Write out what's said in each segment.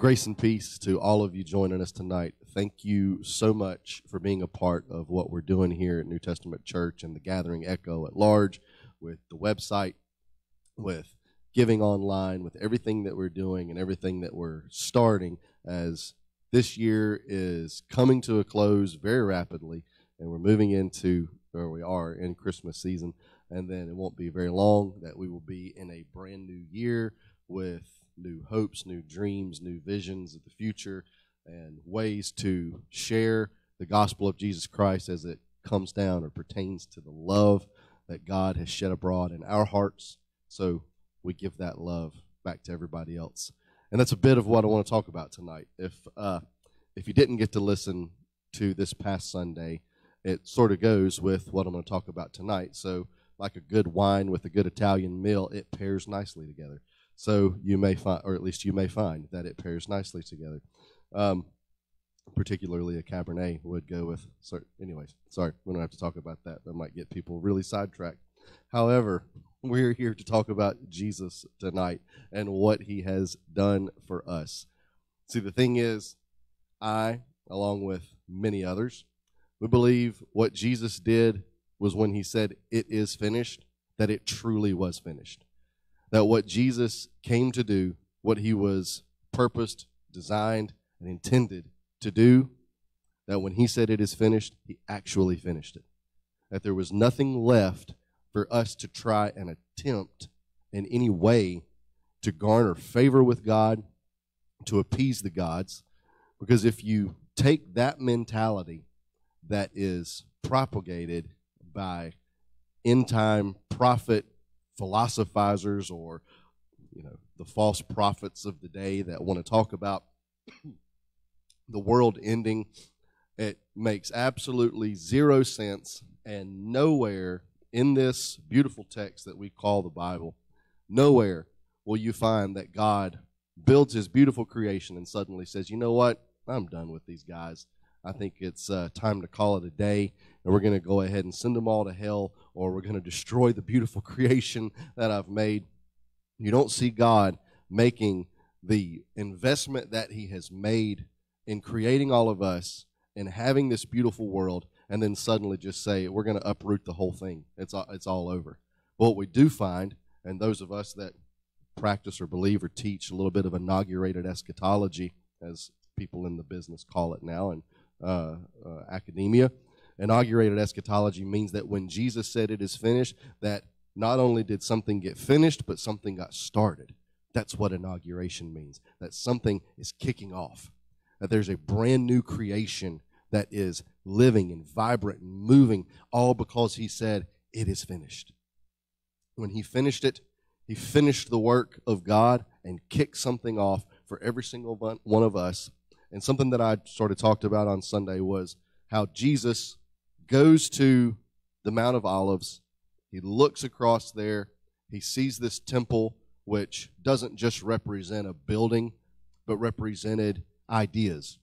Grace and peace to all of you joining us tonight. Thank you so much for being a part of what we're doing here at New Testament Church and the Gathering Echo at large, with the website, with giving online, with everything that we're doing and everything that we're starting as this year is coming to a close very rapidly and we're moving into where we are in Christmas season. And then it won't be very long that we will be in a brand new year with new hopes, new dreams, new visions of the future, and ways to share the gospel of Jesus Christ as it comes down or pertains to the love that God has shed abroad in our hearts. So we give that love back to everybody else. And that's a bit of what I want to talk about tonight. If uh, if you didn't get to listen to this past Sunday, it sort of goes with what I'm going to talk about tonight. So, like a good wine with a good Italian meal, it pairs nicely together. So you may find, or at least you may find, that it pairs nicely together. Um, particularly a Cabernet would go with. Sorry, anyways, sorry, we don't have to talk about that. That might get people really sidetracked. However, we're here to talk about Jesus tonight and what he has done for us. See, the thing is, I, along with many others, we believe what Jesus did was when he said, It is finished, that it truly was finished that what Jesus came to do, what he was purposed, designed, and intended to do, that when he said it is finished, he actually finished it. That there was nothing left for us to try and attempt in any way to garner favor with God, to appease the gods. Because if you take that mentality that is propagated by end time prophet philosophizers or you know the false prophets of the day that want to talk about the world ending it makes absolutely zero sense and nowhere in this beautiful text that we call the bible nowhere will you find that god builds his beautiful creation and suddenly says you know what? I'm done with these guys. I think it's uh, time to call it a day and we're going to go ahead and send them all to hell or we're going to destroy the beautiful creation that I've made. You don't see God making the investment that He has made in creating all of us and having this beautiful world, and then suddenly just say, we're going to uproot the whole thing. It's all, it's all over. But what we do find, and those of us that practice or believe or teach a little bit of inaugurated eschatology, as people in the business call it now, and uh, uh, academia, inaugurated eschatology means that when Jesus said it is finished, that not only did something get finished, but something got started. That's what inauguration means. That something is kicking off. That there's a brand new creation that is living and vibrant and moving, all because he said, It is finished. When he finished it, he finished the work of God and kicked something off for every single one of us. And something that I sort of talked about on Sunday was how Jesus goes to the Mount of Olives. He looks across there. He sees this temple, which doesn't just represent a building, but represented ideas,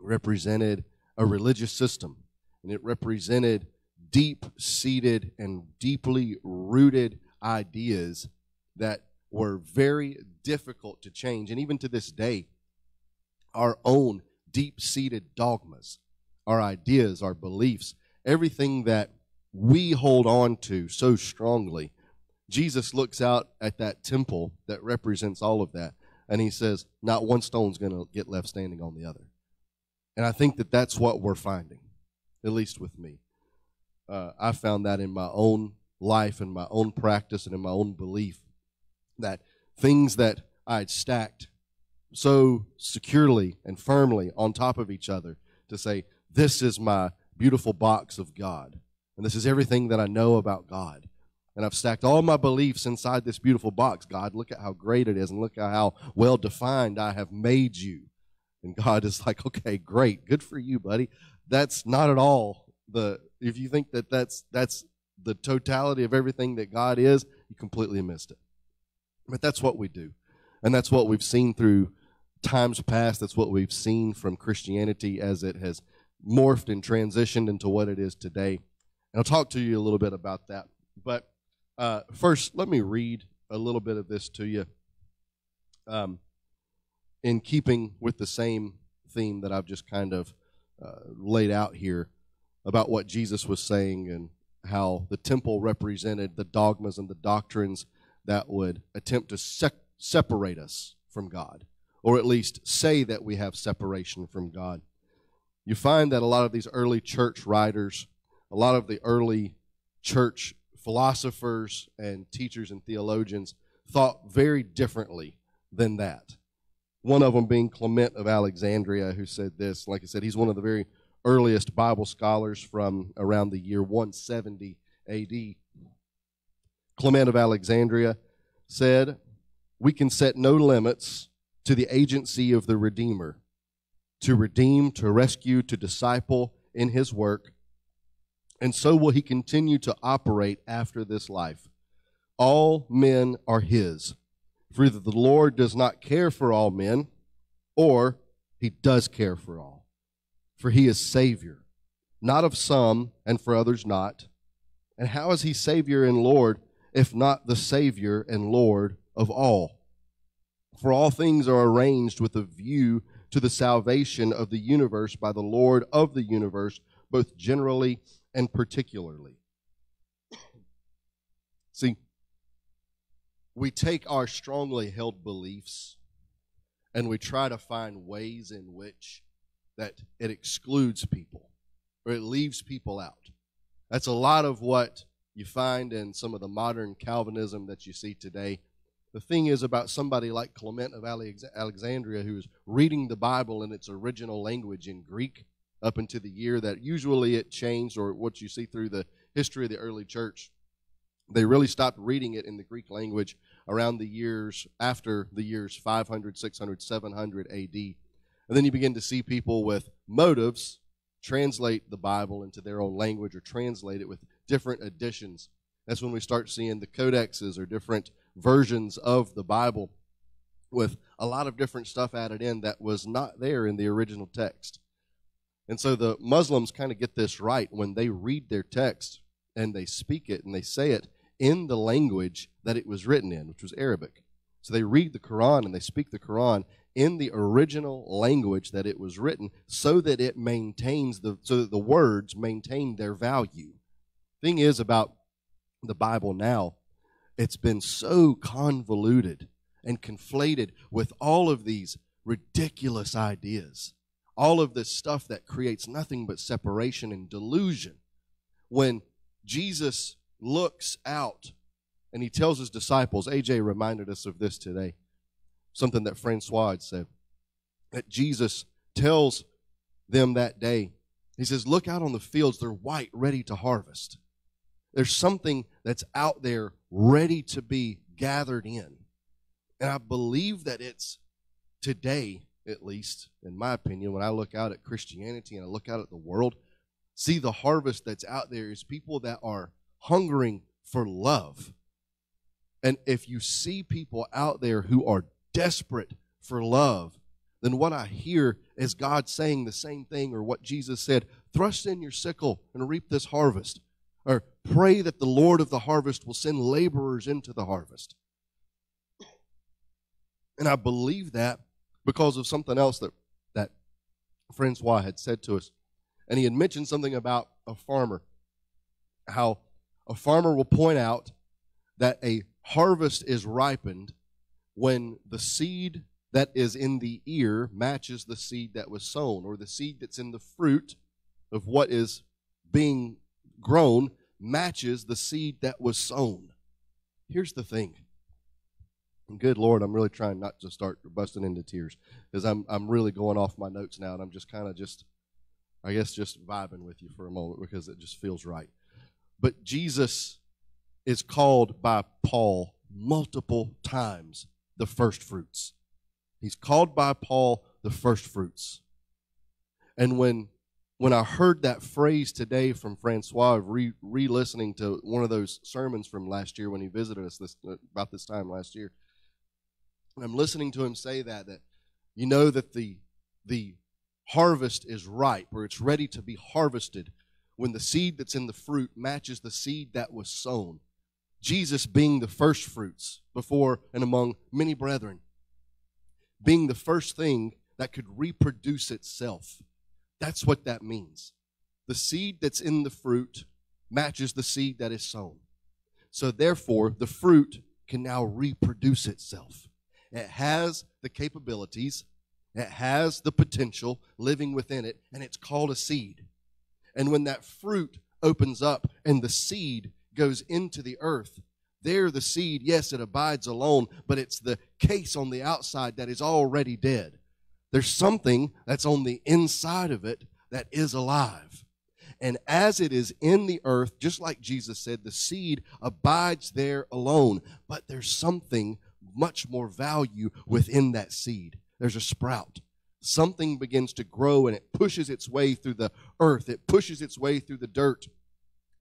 represented a religious system, and it represented deep seated and deeply rooted ideas that were very difficult to change. And even to this day, our own deep seated dogmas our ideas, our beliefs, everything that we hold on to so strongly. Jesus looks out at that temple that represents all of that, and he says, Not one stone's going to get left standing on the other. And I think that that's what we're finding, at least with me. Uh, I found that in my own life and my own practice and in my own belief that things that I had stacked so securely and firmly on top of each other to say, this is my beautiful box of God. And this is everything that I know about God. And I've stacked all my beliefs inside this beautiful box. God, look at how great it is and look at how well defined I have made you. And God is like, okay, great. Good for you, buddy. That's not at all the, if you think that that's, that's the totality of everything that God is, you completely missed it. But that's what we do. And that's what we've seen through times past. That's what we've seen from Christianity as it has morphed and transitioned into what it is today. And I'll talk to you a little bit about that. But uh, first, let me read a little bit of this to you. Um, in keeping with the same theme that I've just kind of uh, laid out here about what Jesus was saying and how the temple represented the dogmas and the doctrines that would attempt to separate us from God, or at least say that we have separation from God. You find that a lot of these early church writers, a lot of the early church philosophers and teachers and theologians thought very differently than that. One of them being Clement of Alexandria, who said this. Like I said, he's one of the very earliest Bible scholars from around the year 170 AD. Clement of Alexandria said, We can set no limits to the agency of the Redeemer to redeem, to rescue, to disciple in his work, and so will he continue to operate after this life. All men are his. For either the Lord does not care for all men, or he does care for all. For he is Savior, not of some, and for others not. And how is he Savior and Lord, if not the Savior and Lord of all? For all things are arranged with a view to the salvation of the universe by the Lord of the universe, both generally and particularly. See, we take our strongly held beliefs and we try to find ways in which that it excludes people or it leaves people out. That's a lot of what you find in some of the modern Calvinism that you see today. The thing is about somebody like Clement of Alexandria who's reading the Bible in its original language in Greek up into the year that usually it changed, or what you see through the history of the early church. They really stopped reading it in the Greek language around the years after the years 500, 600, 700 AD. And then you begin to see people with motives translate the Bible into their own language or translate it with different additions. That's when we start seeing the codexes or different versions of the Bible with a lot of different stuff added in that was not there in the original text. And so the Muslims kind of get this right when they read their text and they speak it and they say it in the language that it was written in, which was Arabic. So they read the Quran and they speak the Quran in the original language that it was written so that it maintains the so that the words maintain their value. Thing is about the Bible now, it's been so convoluted and conflated with all of these ridiculous ideas. All of this stuff that creates nothing but separation and delusion. When Jesus looks out and he tells his disciples, AJ reminded us of this today something that Francois had said. That Jesus tells them that day, He says, Look out on the fields, they're white, ready to harvest. There's something that's out there ready to be gathered in. And I believe that it's today, at least, in my opinion, when I look out at Christianity and I look out at the world, see the harvest that's out there is people that are hungering for love. And if you see people out there who are desperate for love, then what I hear is God saying the same thing, or what Jesus said thrust in your sickle and reap this harvest. Or pray that the Lord of the harvest will send laborers into the harvest. And I believe that because of something else that, that Francois had said to us. And he had mentioned something about a farmer, how a farmer will point out that a harvest is ripened when the seed that is in the ear matches the seed that was sown, or the seed that's in the fruit of what is being grown matches the seed that was sown. Here's the thing. good Lord, I'm really trying not to start busting into tears because I'm I'm really going off my notes now, and I'm just kind of just, I guess, just vibing with you for a moment because it just feels right. But Jesus is called by Paul multiple times the first fruits. He's called by Paul the first fruits. And when when I heard that phrase today from Francois re listening to one of those sermons from last year when he visited us this uh, about this time last year, and I'm listening to him say that that you know that the the harvest is ripe or it's ready to be harvested when the seed that's in the fruit matches the seed that was sown. Jesus being the first fruits before and among many brethren. being the first thing that could reproduce itself. That's what that means. The seed that's in the fruit matches the seed that is sown. So therefore, the fruit can now reproduce itself. It has the capabilities, it has the potential living within it, and it's called a seed. And when that fruit opens up and the seed goes into the earth, there the seed, yes, it abides alone, but it's the case on the outside that is already dead. There's something that's on the inside of it that is alive. And as it is in the earth, just like Jesus said, the seed abides there alone. But there's something much more value within that seed. There's a sprout. Something begins to grow and it pushes its way through the earth, it pushes its way through the dirt.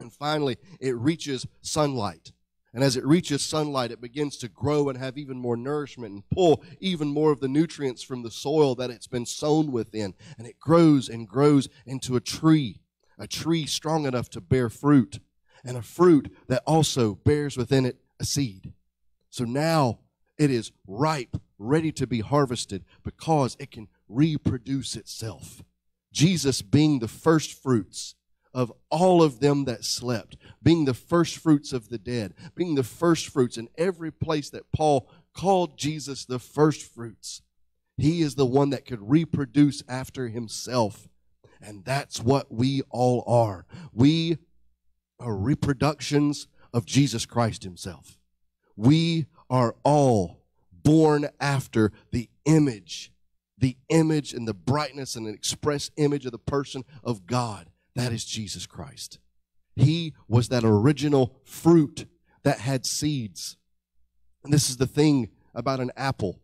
And finally, it reaches sunlight. And as it reaches sunlight, it begins to grow and have even more nourishment and pull even more of the nutrients from the soil that it's been sown within. And it grows and grows into a tree, a tree strong enough to bear fruit, and a fruit that also bears within it a seed. So now it is ripe, ready to be harvested because it can reproduce itself. Jesus being the first fruits of all of them that slept, being the first fruits of the dead, being the first fruits in every place that Paul called Jesus the first fruits. He is the one that could reproduce after himself. And that's what we all are. We are reproductions of Jesus Christ himself. We are all born after the image, the image and the brightness and the express image of the person of God. That is Jesus Christ. He was that original fruit that had seeds. And this is the thing about an apple.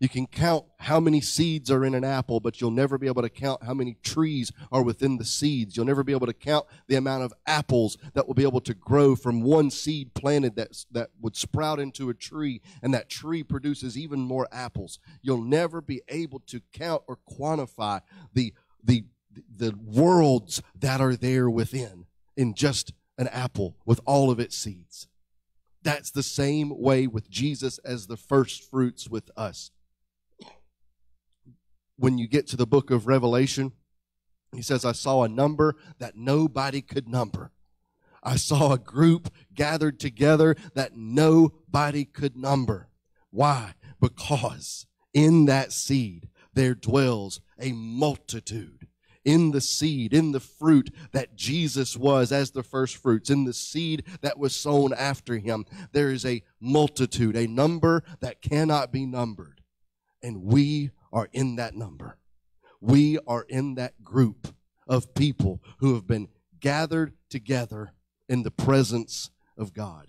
You can count how many seeds are in an apple, but you'll never be able to count how many trees are within the seeds. You'll never be able to count the amount of apples that will be able to grow from one seed planted that, that would sprout into a tree, and that tree produces even more apples. You'll never be able to count or quantify the, the the worlds that are there within in just an apple with all of its seeds. That's the same way with Jesus as the first fruits with us. When you get to the book of Revelation, he says, I saw a number that nobody could number. I saw a group gathered together that nobody could number. Why? Because in that seed there dwells a multitude in the seed, in the fruit that Jesus was as the first fruits, in the seed that was sown after him. There is a multitude, a number that cannot be numbered. And we are in that number. We are in that group of people who have been gathered together in the presence of God.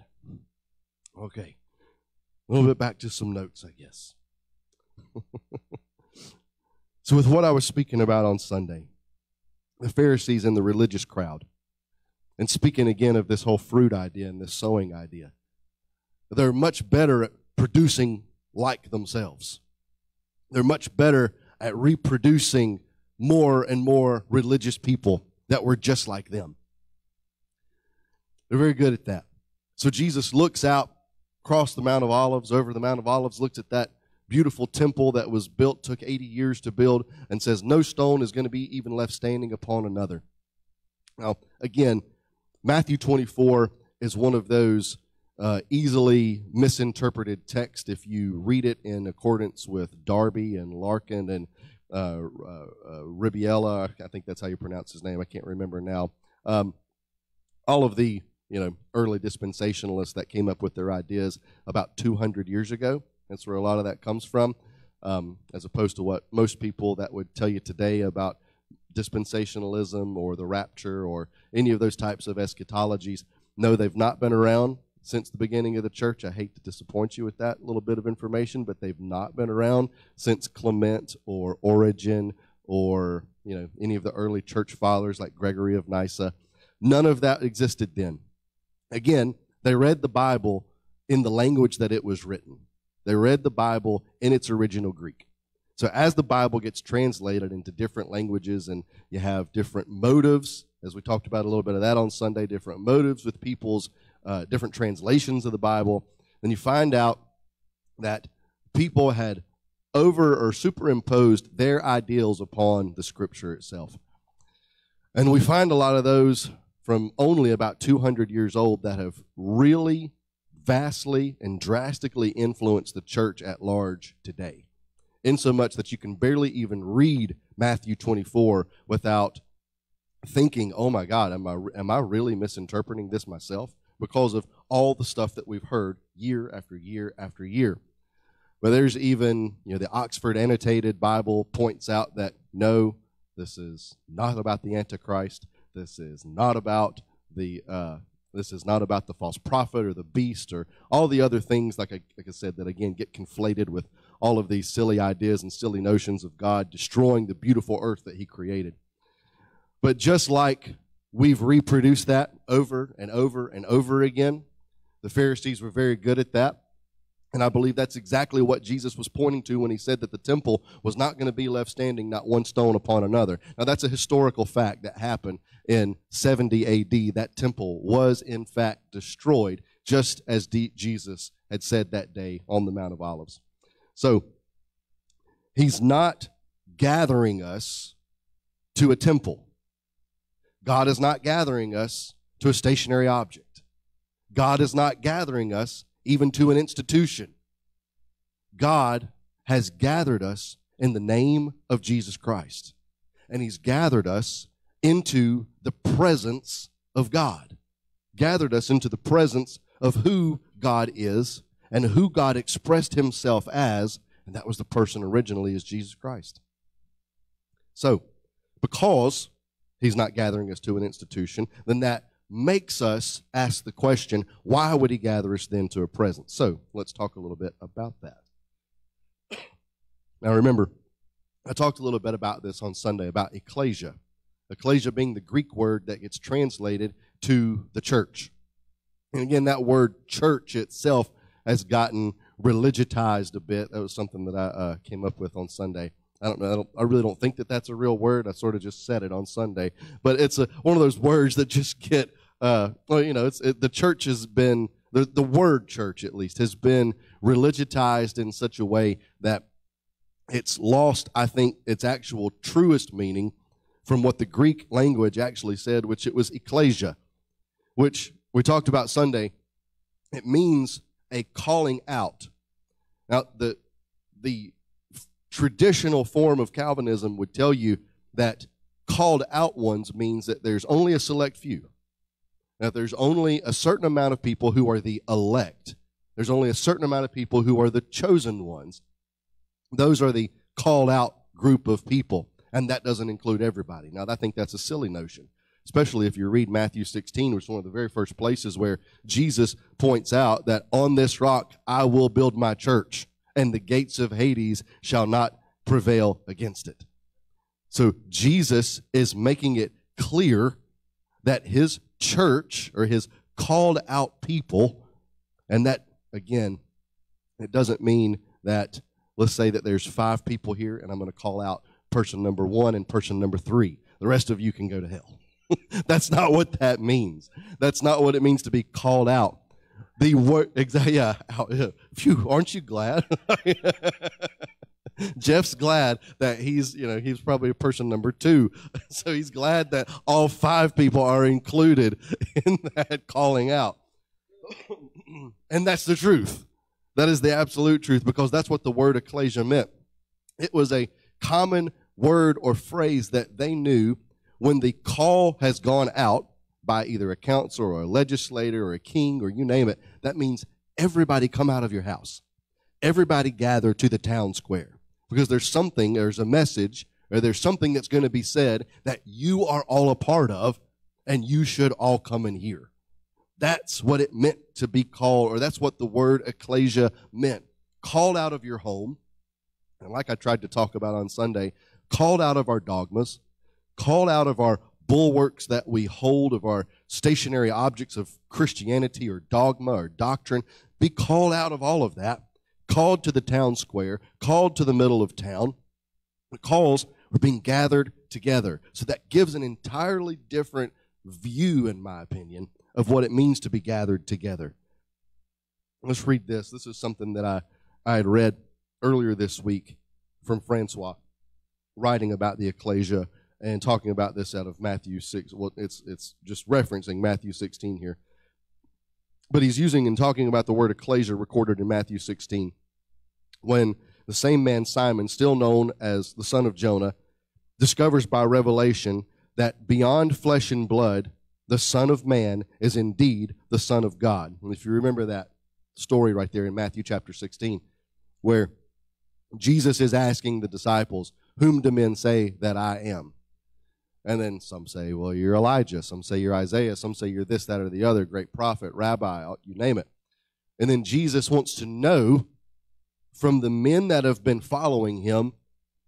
Okay. A little bit back to some notes, I guess. so, with what I was speaking about on Sunday, the Pharisees and the religious crowd. And speaking again of this whole fruit idea and this sowing idea, they're much better at producing like themselves. They're much better at reproducing more and more religious people that were just like them. They're very good at that. So Jesus looks out across the Mount of Olives, over the Mount of Olives, looks at that beautiful temple that was built, took 80 years to build, and says no stone is going to be even left standing upon another. Now, again, Matthew 24 is one of those uh, easily misinterpreted texts if you read it in accordance with Darby and Larkin and uh, uh, uh, Ribiella. I think that's how you pronounce his name. I can't remember now. Um, all of the you know early dispensationalists that came up with their ideas about 200 years ago that's where a lot of that comes from, um, as opposed to what most people that would tell you today about dispensationalism or the rapture or any of those types of eschatologies. No, they've not been around since the beginning of the church. I hate to disappoint you with that little bit of information, but they've not been around since Clement or Origen or you know any of the early church fathers like Gregory of Nyssa. None of that existed then. Again, they read the Bible in the language that it was written. They read the Bible in its original Greek. So as the Bible gets translated into different languages and you have different motives, as we talked about a little bit of that on Sunday, different motives with people's uh, different translations of the Bible, then you find out that people had over or superimposed their ideals upon the scripture itself. And we find a lot of those from only about 200 years old that have really vastly and drastically influence the church at large today. Insomuch that you can barely even read Matthew 24 without thinking, oh my God, am I, am I really misinterpreting this myself? Because of all the stuff that we've heard year after year after year. But there's even, you know, the Oxford Annotated Bible points out that no, this is not about the Antichrist. This is not about the uh, this is not about the false prophet or the beast or all the other things, like I, like I said, that again get conflated with all of these silly ideas and silly notions of God destroying the beautiful earth that He created. But just like we've reproduced that over and over and over again, the Pharisees were very good at that. And I believe that's exactly what Jesus was pointing to when he said that the temple was not going to be left standing, not one stone upon another. Now, that's a historical fact that happened in 70 AD. That temple was, in fact, destroyed, just as Jesus had said that day on the Mount of Olives. So, he's not gathering us to a temple. God is not gathering us to a stationary object. God is not gathering us even to an institution. God has gathered us in the name of Jesus Christ. And He's gathered us into the presence of God, gathered us into the presence of who God is and who God expressed Himself as, and that was the person originally as Jesus Christ. So, because He's not gathering us to an institution, then that makes us ask the question, why would he gather us then to a presence? So let's talk a little bit about that. Now remember, I talked a little bit about this on Sunday about ecclesia. Ecclesia being the Greek word that gets translated to the church. And again, that word church itself has gotten religitized a bit. That was something that I uh, came up with on Sunday. I don't know. I, don't, I, really don't think that that's a real word. I sort of just said it on Sunday, but it's a, one of those words that just get. Uh, well, you know, it's it, the church has been the the word church at least has been religitized in such a way that it's lost. I think its actual truest meaning from what the Greek language actually said, which it was ecclesia, which we talked about Sunday. It means a calling out. Now the the traditional form of Calvinism would tell you that called out ones means that there's only a select few. That there's only a certain amount of people who are the elect. There's only a certain amount of people who are the chosen ones. Those are the called out group of people. And that doesn't include everybody. Now, I think that's a silly notion, especially if you read Matthew 16, which is one of the very first places where Jesus points out that on this rock I will build my church and the gates of Hades shall not prevail against it. So Jesus is making it clear that his church or his called out people, and that again, it doesn't mean that, let's say that there's five people here and I'm going to call out person number one and person number three. The rest of you can go to hell. That's not what that means. That's not what it means to be called out the word exactly yeah phew aren't you glad? Jeff's glad that he's you know he's probably a person number two. So he's glad that all five people are included in that calling out. And that's the truth. That is the absolute truth because that's what the word ecclesia meant. It was a common word or phrase that they knew when the call has gone out by either a council or a legislator or a king or you name it, that means everybody come out of your house. Everybody gather to the town square because there's something, there's a message, or there's something that's going to be said that you are all a part of and you should all come and hear. That's what it meant to be called, or that's what the word ecclesia meant. Called out of your home, and like I tried to talk about on Sunday, called out of our dogmas, called out of our bulwarks that we hold of our stationary objects of Christianity or dogma or doctrine, be called out of all of that, called to the town square, called to the middle of town. The calls are being gathered together. So that gives an entirely different view, in my opinion, of what it means to be gathered together. Let's read this. This is something that I, I had read earlier this week from Francois writing about the ecclesia and talking about this out of Matthew 6. Well, it's, it's just referencing Matthew 16 here. But he's using and talking about the word ecclesia recorded in Matthew 16 when the same man, Simon, still known as the son of Jonah, discovers by revelation that beyond flesh and blood, the Son of Man is indeed the Son of God. And if you remember that story right there in Matthew chapter 16, where Jesus is asking the disciples, Whom do men say that I am? And then some say, Well, you're Elijah. Some say you're Isaiah. Some say you're this, that, or the other, great prophet, rabbi, uh, you name it. And then Jesus wants to know from the men that have been following him,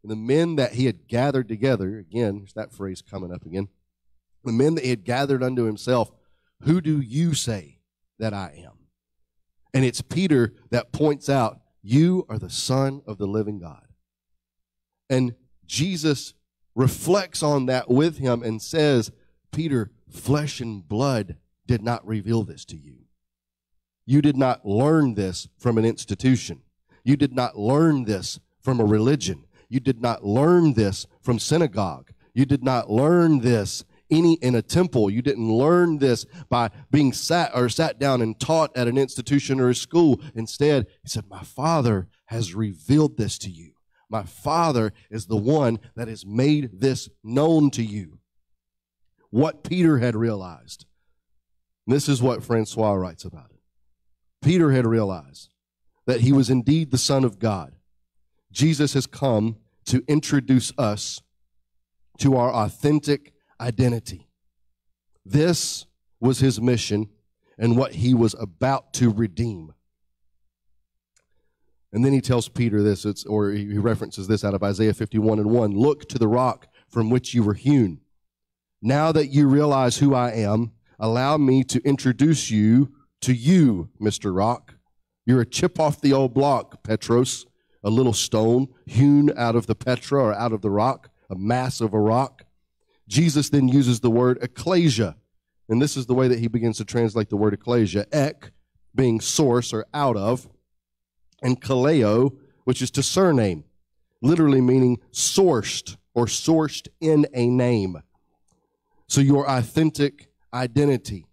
the men that he had gathered together, again, there's that phrase coming up again, the men that he had gathered unto himself, who do you say that I am? And it's Peter that points out, You are the Son of the living God. And Jesus reflects on that with him and says, Peter, flesh and blood did not reveal this to you. You did not learn this from an institution. You did not learn this from a religion. You did not learn this from synagogue. You did not learn this any in a temple. You didn't learn this by being sat or sat down and taught at an institution or a school. Instead, he said, My Father has revealed this to you. My Father is the one that has made this known to you. What Peter had realized. This is what Francois writes about it. Peter had realized that he was indeed the Son of God. Jesus has come to introduce us to our authentic identity. This was his mission and what he was about to redeem. And then he tells Peter this, it's, or he references this out of Isaiah 51 and 1 Look to the rock from which you were hewn. Now that you realize who I am, allow me to introduce you to you, Mr. Rock. You're a chip off the old block, Petros, a little stone hewn out of the Petra or out of the rock, a mass of a rock. Jesus then uses the word ecclesia. And this is the way that he begins to translate the word ecclesia. Ek, being source or out of, and kaleo, which is to surname, literally meaning sourced or sourced in a name. So your authentic identity.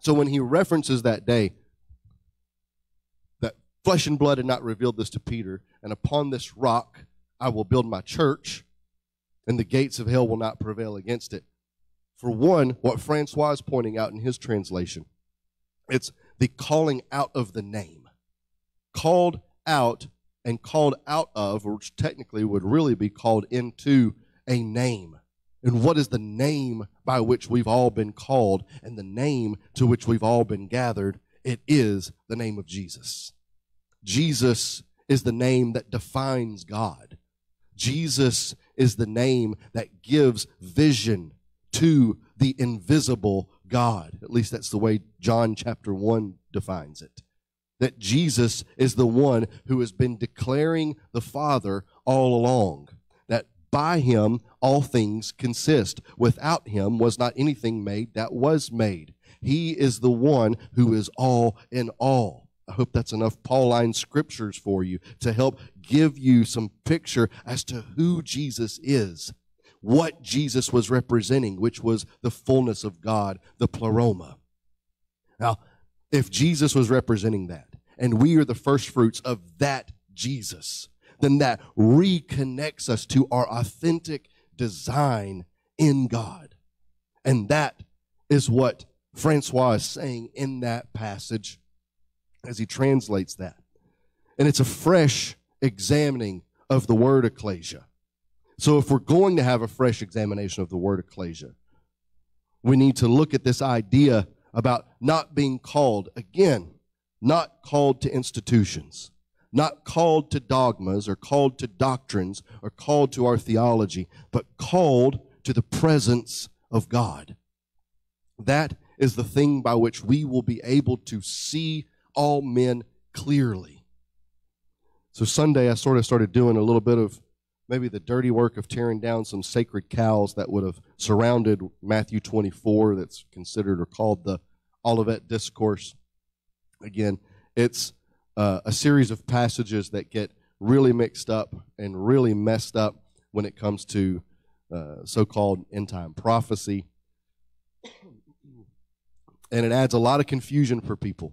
So when he references that day, that flesh and blood had not revealed this to Peter, and upon this rock I will build my church, and the gates of hell will not prevail against it. For one, what Francois is pointing out in his translation, it's the calling out of the name. Called out and called out of, which technically would really be called into a name. And what is the name by which we've all been called and the name to which we've all been gathered? It is the name of Jesus. Jesus is the name that defines God. Jesus is the name that gives vision to the invisible God. At least that's the way John chapter 1 defines it. That Jesus is the one who has been declaring the Father all along. That by him all things consist. Without him was not anything made that was made. He is the one who is all in all. I hope that's enough Pauline scriptures for you to help give you some picture as to who Jesus is, what Jesus was representing, which was the fullness of God, the pleroma. Now, if Jesus was representing that, and we are the first fruits of that Jesus, then that reconnects us to our authentic design in God. And that is what Francois is saying in that passage as he translates that. And it's a fresh examining of the word ecclesia. So if we're going to have a fresh examination of the word ecclesia, we need to look at this idea about not being called, again, not called to institutions, not called to dogmas or called to doctrines or called to our theology, but called to the presence of God. That is the thing by which we will be able to see all men clearly. So Sunday, I sort of started doing a little bit of maybe the dirty work of tearing down some sacred cows that would have surrounded Matthew 24, that's considered or called the Olivet Discourse. Again, it's uh, a series of passages that get really mixed up and really messed up when it comes to uh, so called end time prophecy. And it adds a lot of confusion for people.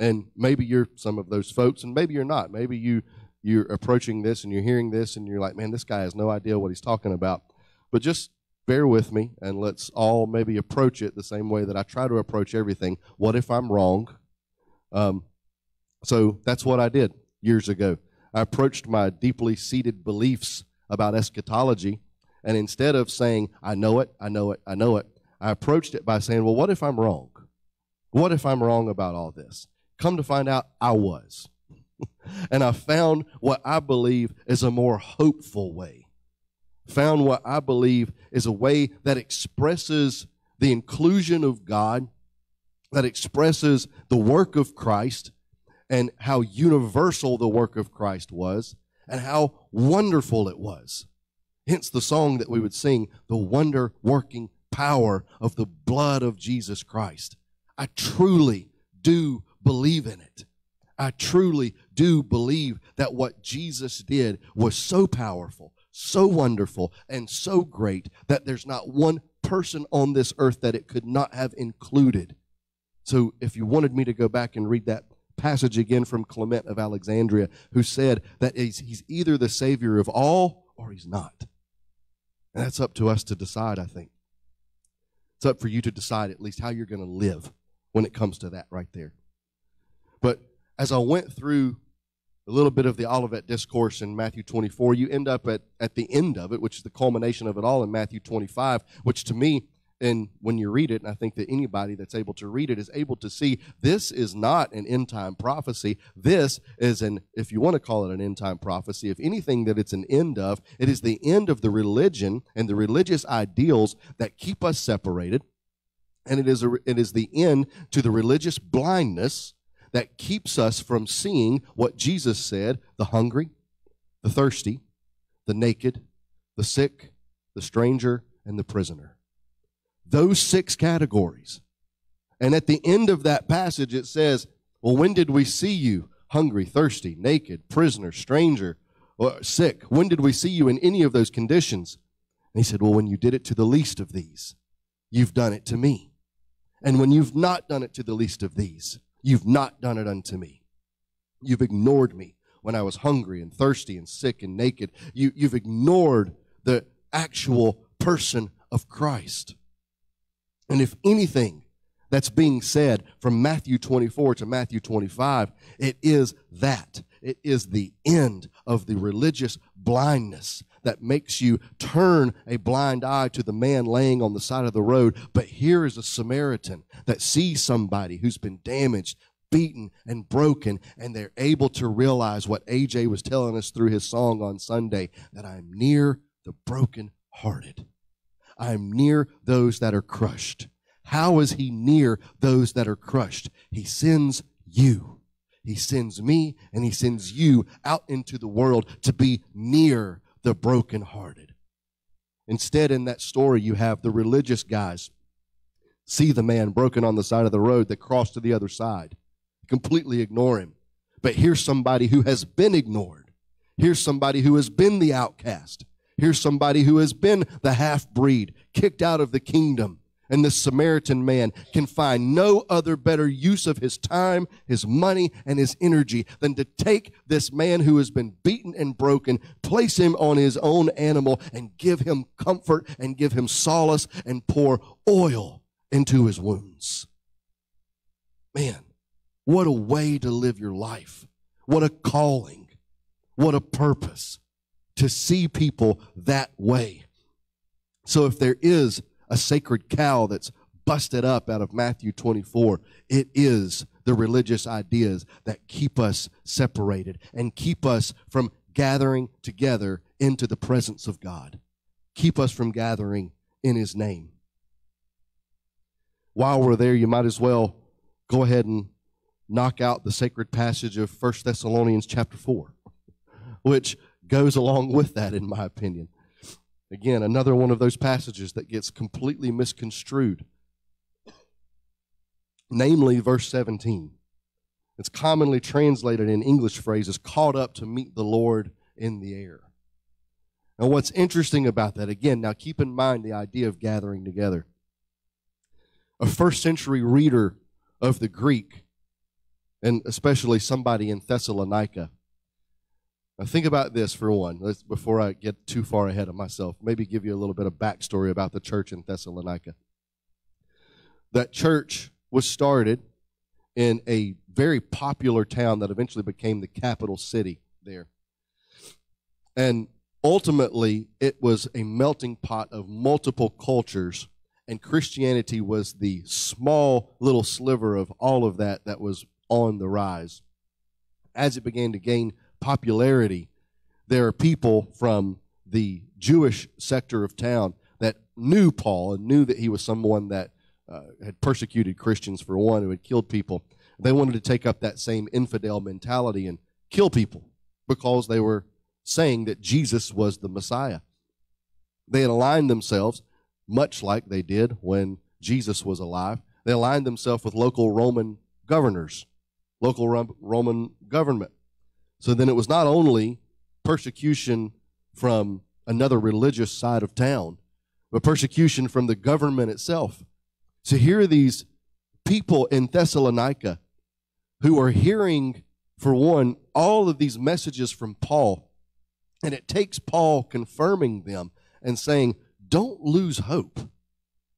And maybe you're some of those folks, and maybe you're not. Maybe you you're approaching this and you're hearing this and you're like, man, this guy has no idea what he's talking about. But just bear with me and let's all maybe approach it the same way that I try to approach everything. What if I'm wrong? Um, so that's what I did years ago. I approached my deeply seated beliefs about eschatology, and instead of saying, I know it, I know it, I know it, I approached it by saying, well, what if I'm wrong? What if I'm wrong about all this? Come to find out, I was. And I found what I believe is a more hopeful way. Found what I believe is a way that expresses the inclusion of God, that expresses the work of Christ, and how universal the work of Christ was, and how wonderful it was. Hence the song that we would sing, the wonder working power of the blood of Jesus Christ. I truly do believe in it. I truly do believe that what Jesus did was so powerful, so wonderful, and so great that there's not one person on this earth that it could not have included. So if you wanted me to go back and read that passage again from Clement of Alexandria, who said that he's, he's either the Savior of all or he's not. And that's up to us to decide, I think. It's up for you to decide at least how you're going to live when it comes to that right there. But as I went through a little bit of the Olivet Discourse in Matthew 24, you end up at, at the end of it, which is the culmination of it all in Matthew 25, which to me, and when you read it, and I think that anybody that's able to read it is able to see this is not an end time prophecy. This is an, if you want to call it an end time prophecy, if anything that it's an end of, it is the end of the religion and the religious ideals that keep us separated. And it is, a, it is the end to the religious blindness that keeps us from seeing what Jesus said the hungry, the thirsty, the naked, the sick, the stranger, and the prisoner. Those six categories. And at the end of that passage, it says, Well, when did we see you hungry, thirsty, naked, prisoner, stranger, or sick? When did we see you in any of those conditions? And he said, Well, when you did it to the least of these, you've done it to me. And when you've not done it to the least of these, You've not done it unto me. You've ignored me when I was hungry and thirsty and sick and naked. You, you've ignored the actual person of Christ. And if anything that's being said from Matthew 24 to Matthew 25, it is that. It is the end of the religious blindness that makes you turn a blind eye to the man laying on the side of the road. But here is a Samaritan that sees somebody who's been damaged, beaten, and broken, and they're able to realize what AJ was telling us through his song on Sunday that I'm near the broken hearted. I'm near those that are crushed. How is he near those that are crushed? He sends you. He sends me and he sends you out into the world to be near the brokenhearted. Instead, in that story, you have the religious guys see the man broken on the side of the road that crossed to the other side, completely ignore him. But here's somebody who has been ignored. Here's somebody who has been the outcast. Here's somebody who has been the half breed, kicked out of the kingdom, and this Samaritan man can find no other better use of his time, his money, and his energy than to take this man who has been beaten and broken, place him on his own animal, and give him comfort and give him solace and pour oil into his wounds. Man, what a way to live your life. What a calling. What a purpose to see people that way. So if there is a sacred cow that's busted up out of Matthew 24. It is the religious ideas that keep us separated and keep us from gathering together into the presence of God. Keep us from gathering in His name. While we're there, you might as well go ahead and knock out the sacred passage of 1 Thessalonians chapter 4, which goes along with that, in my opinion. Again, another one of those passages that gets completely misconstrued. Namely, verse 17. It's commonly translated in English phrases, caught up to meet the Lord in the air. And what's interesting about that, again, now keep in mind the idea of gathering together. A first century reader of the Greek, and especially somebody in Thessalonica. Now, think about this for one, Let's, before I get too far ahead of myself. Maybe give you a little bit of backstory about the church in Thessalonica. That church was started in a very popular town that eventually became the capital city there. And ultimately, it was a melting pot of multiple cultures, and Christianity was the small little sliver of all of that that was on the rise. As it began to gain popularity, there are people from the Jewish sector of town that knew Paul and knew that he was someone that uh, had persecuted Christians for one, who had killed people. They wanted to take up that same infidel mentality and kill people because they were saying that Jesus was the Messiah. They had aligned themselves, much like they did when Jesus was alive. They aligned themselves with local Roman governors, local Roman government. So then it was not only persecution from another religious side of town, but persecution from the government itself. So here are these people in Thessalonica who are hearing, for one, all of these messages from Paul. And it takes Paul confirming them and saying, don't lose hope.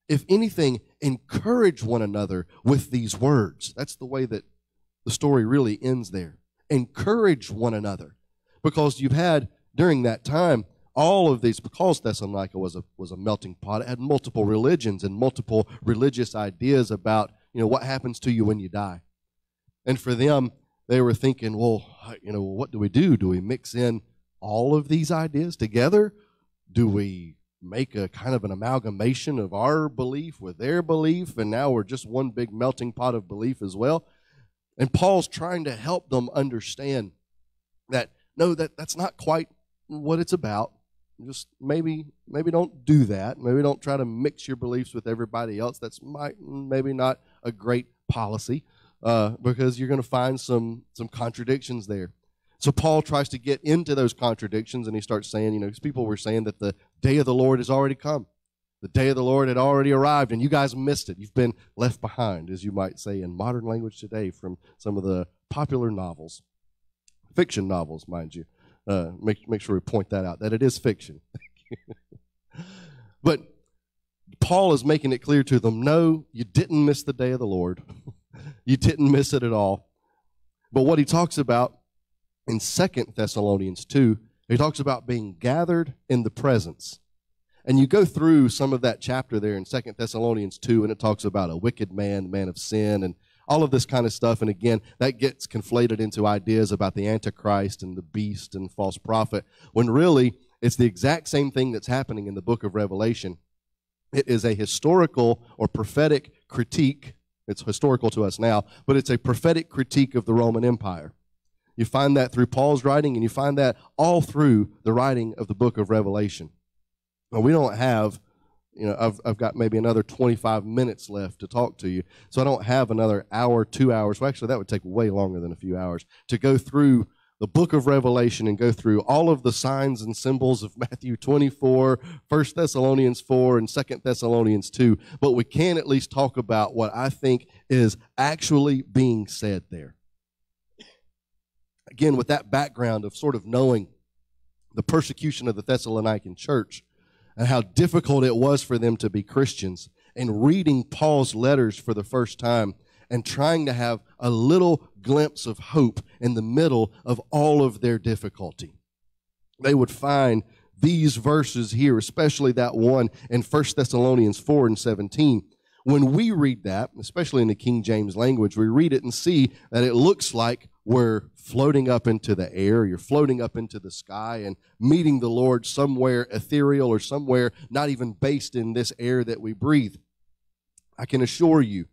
If anything, encourage one another with these words. That's the way that the story really ends there. Encourage one another. Because you've had during that time all of these, because Thessalonica was a, was a melting pot, it had multiple religions and multiple religious ideas about, you know, what happens to you when you die. And for them, they were thinking, well, you know, what do we do? Do we mix in all of these ideas together? Do we make a kind of an amalgamation of our belief with their belief? And now we're just one big melting pot of belief as well. And Paul's trying to help them understand that no, that, that's not quite what it's about. Just maybe maybe don't do that. Maybe don't try to mix your beliefs with everybody else. That's might maybe not a great policy uh, because you're going to find some some contradictions there. So Paul tries to get into those contradictions, and he starts saying, you know, because people were saying that the day of the Lord has already come, the day of the Lord had already arrived, and you guys missed it. You've been left behind, as you might say in modern language today, from some of the popular novels, fiction novels, mind you. Uh, make make sure we point that out that it is fiction. but Paul is making it clear to them: no, you didn't miss the day of the Lord. You didn't miss it at all. But what he talks about in Second Thessalonians 2, he talks about being gathered in the presence. And you go through some of that chapter there in Second Thessalonians 2, and it talks about a wicked man, man of sin, and all of this kind of stuff. And again, that gets conflated into ideas about the Antichrist and the beast and false prophet, when really it's the exact same thing that's happening in the book of Revelation. It is a historical or prophetic critique it's historical to us now, but it's a prophetic critique of the Roman Empire. You find that through Paul's writing, and you find that all through the writing of the book of Revelation. Now, we don't have, you know, I've, I've got maybe another 25 minutes left to talk to you, so I don't have another hour, two hours. Well, actually, that would take way longer than a few hours to go through the book of Revelation and go through all of the signs and symbols of Matthew 24, 1 Thessalonians 4, and 2 Thessalonians 2. But we can at least talk about what I think is actually being said there. Again, with that background of sort of knowing the persecution of the Thessalonican church and how difficult it was for them to be Christians, and reading Paul's letters for the first time and trying to have a little glimpse of hope in the middle of all of their difficulty. They would find these verses here, especially that one in 1 Thessalonians 4 and 17. When we read that, especially in the King James language, we read it and see that it looks like we're floating up into the air, you're floating up into the sky and meeting the Lord somewhere ethereal or somewhere not even based in this air that we breathe. I can assure you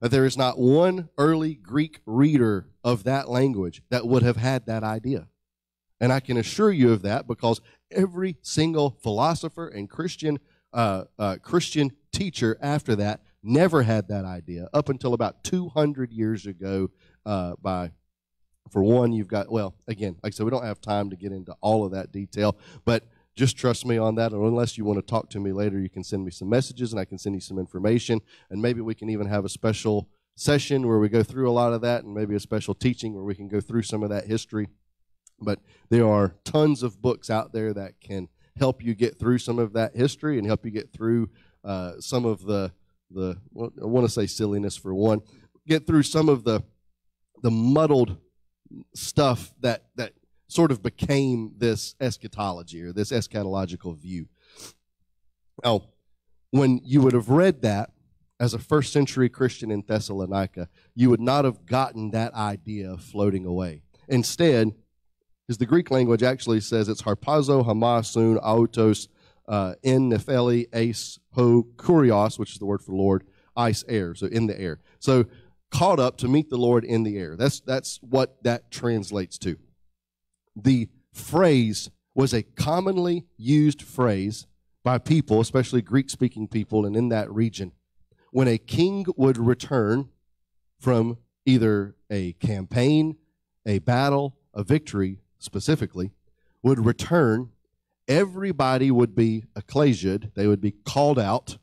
that there is not one early Greek reader of that language that would have had that idea. And I can assure you of that because every single philosopher and Christian uh, uh, Christian teacher after that never had that idea up until about 200 years ago uh, by for one, you've got, well, again, like I said, we don't have time to get into all of that detail, but just trust me on that. Or unless you want to talk to me later, you can send me some messages and I can send you some information. And maybe we can even have a special session where we go through a lot of that and maybe a special teaching where we can go through some of that history. But there are tons of books out there that can help you get through some of that history and help you get through uh, some of the the I want to say silliness for one, get through some of the the muddled stuff that that sort of became this eschatology or this eschatological view. Now, when you would have read that as a first century Christian in Thessalonica, you would not have gotten that idea floating away. Instead, because the Greek language actually says it's harpazo, hamasun, autos, uh, en nepheli, ace, ho, kurios, which is the word for Lord, ice, air, so in the air. So caught up to meet the Lord in the air. That's, that's what that translates to. The phrase was a commonly used phrase by people, especially Greek speaking people, and in that region, when a king would return from either a campaign, a battle, a victory specifically, would return, everybody would be ecclesiaed, they would be called out.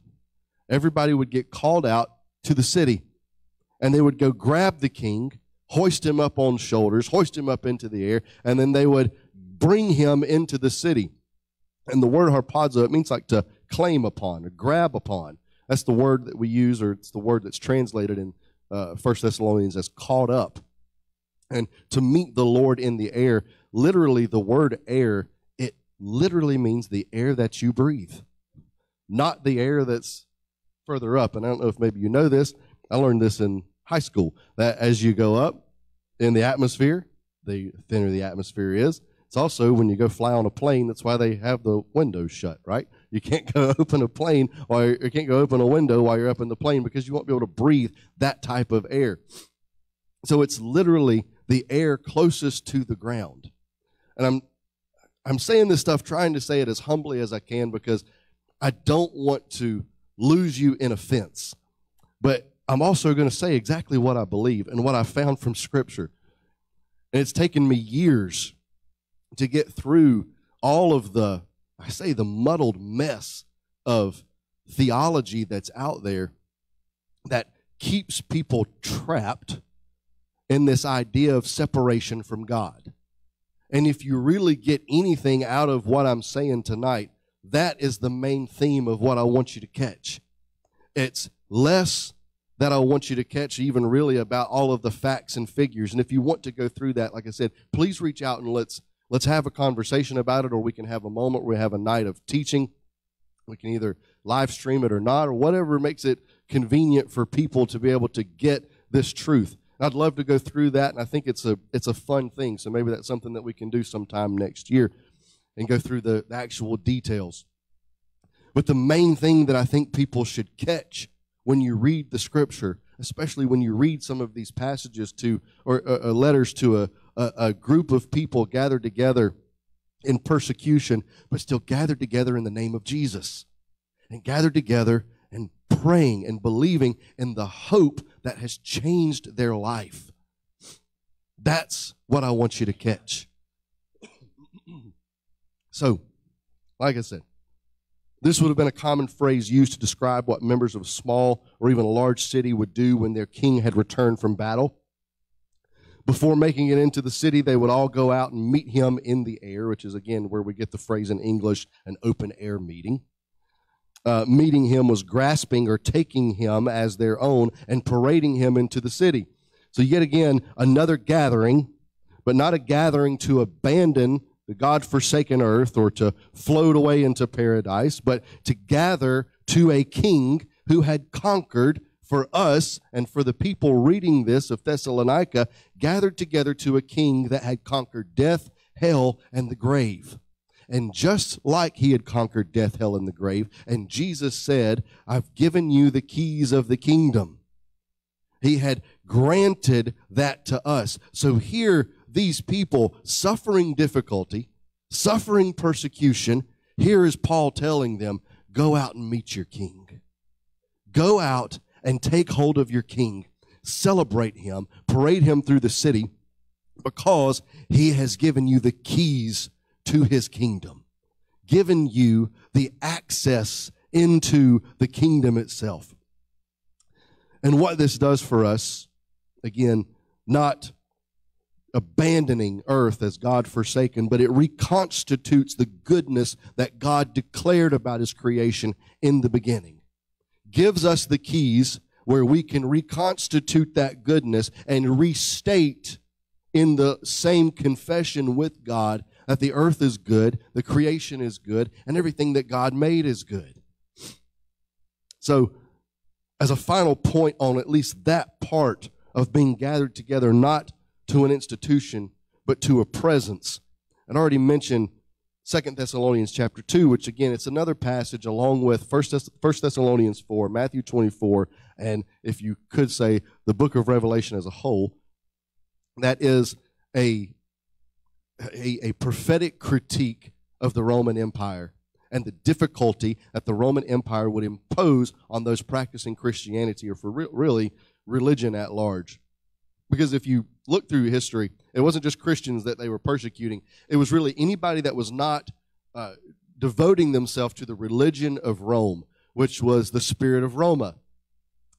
Everybody would get called out to the city and they would go grab the king, hoist him up on shoulders, hoist him up into the air, and then they would bring him into the city. And the word harpazo, it means like to claim upon or grab upon. That's the word that we use, or it's the word that's translated in uh, 1 Thessalonians as caught up. And to meet the Lord in the air, literally the word air, it literally means the air that you breathe, not the air that's further up. And I don't know if maybe you know this, I learned this in high school that as you go up in the atmosphere, the thinner the atmosphere is. It's also when you go fly on a plane, that's why they have the windows shut, right? You can't go open a plane or you can't go open a window while you're up in the plane because you won't be able to breathe that type of air. So it's literally the air closest to the ground. And I'm I'm saying this stuff trying to say it as humbly as I can because I don't want to lose you in offense. But I'm also going to say exactly what I believe and what I found from Scripture. And it's taken me years to get through all of the, I say, the muddled mess of theology that's out there that keeps people trapped in this idea of separation from God. And if you really get anything out of what I'm saying tonight, that is the main theme of what I want you to catch. It's less that I want you to catch, even really about all of the facts and figures. And if you want to go through that, like I said, please reach out and let's let's have a conversation about it, or we can have a moment where we have a night of teaching. We can either live stream it or not, or whatever makes it convenient for people to be able to get this truth. I'd love to go through that, and I think it's a it's a fun thing. So maybe that's something that we can do sometime next year and go through the, the actual details. But the main thing that I think people should catch when you read the scripture, especially when you read some of these passages to or uh, uh, letters to a, a, a group of people gathered together in persecution, but still gathered together in the name of Jesus and gathered together and praying and believing in the hope that has changed their life. That's what I want you to catch. so, like I said, this would have been a common phrase used to describe what members of a small or even a large city would do when their king had returned from battle. Before making it into the city, they would all go out and meet him in the air, which is again where we get the phrase in English, an open air meeting. Uh, meeting him was grasping or taking him as their own and parading him into the city. So, yet again, another gathering, but not a gathering to abandon the God forsaken earth or to float away into paradise, but to gather to a king who had conquered for us and for the people reading this of Thessalonica, gathered together to a king that had conquered death, hell, and the grave. And just like he had conquered death, hell, and the grave, and Jesus said, I've given you the keys of the kingdom. He had granted that to us. So here these people suffering difficulty, suffering persecution, here is Paul telling them, go out and meet your king. Go out and take hold of your king. celebrate him, parade him through the city because he has given you the keys to his kingdom, given you the access into the kingdom itself. And what this does for us, again, not abandoning earth as God forsaken, but it reconstitutes the goodness that God declared about his creation in the beginning. Gives us the keys where we can reconstitute that goodness and restate in the same confession with God that the earth is good, the creation is good, and everything that God made is good. So, as a final point on at least that part of being gathered together, not to an institution, but to a presence. And I already mentioned Second Thessalonians chapter 2, which again, it's another passage along with First Thessalonians 4, Matthew 24, and if you could say the book of Revelation as a whole, that is a, a, a prophetic critique of the Roman Empire and the difficulty that the Roman Empire would impose on those practicing Christianity or for re- really religion at large. Because if you look through history, it wasn't just Christians that they were persecuting, it was really anybody that was not uh, devoting themselves to the religion of Rome, which was the spirit of Roma.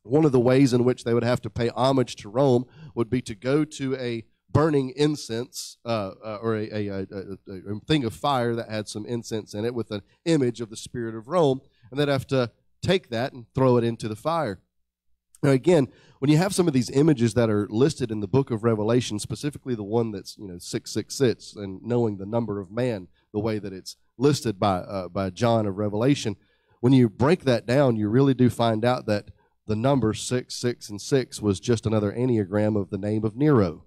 One of the ways in which they would have to pay homage to Rome would be to go to a burning incense uh, uh, or a, a, a, a, thing of fire that had some incense in it with an image of the spirit of Rome, and they'd have to take that and throw it into the fire. Now, again, when you have some of these images that are listed in the book of Revelation, specifically the one that's you know six six six, and knowing the number of man, the way that it's listed by uh, by John of Revelation, when you break that down, you really do find out that the number six six and six was just another enneagram of the name of Nero,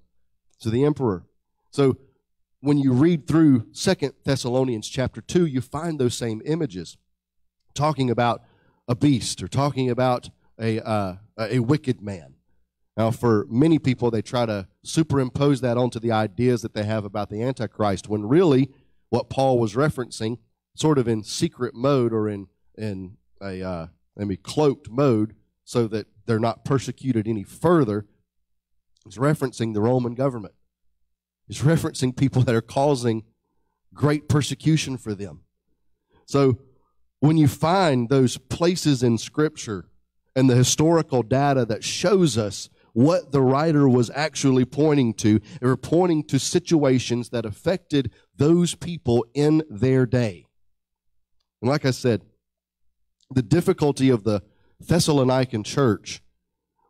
to the emperor. So when you read through Second Thessalonians chapter two, you find those same images, talking about a beast or talking about a, uh, a wicked man. Now, for many people, they try to superimpose that onto the ideas that they have about the Antichrist, when really what Paul was referencing, sort of in secret mode or in, in a uh, maybe cloaked mode, so that they're not persecuted any further, is referencing the Roman government. He's referencing people that are causing great persecution for them. So when you find those places in Scripture and the historical data that shows us what the writer was actually pointing to. They were pointing to situations that affected those people in their day. And like I said, the difficulty of the Thessalonican church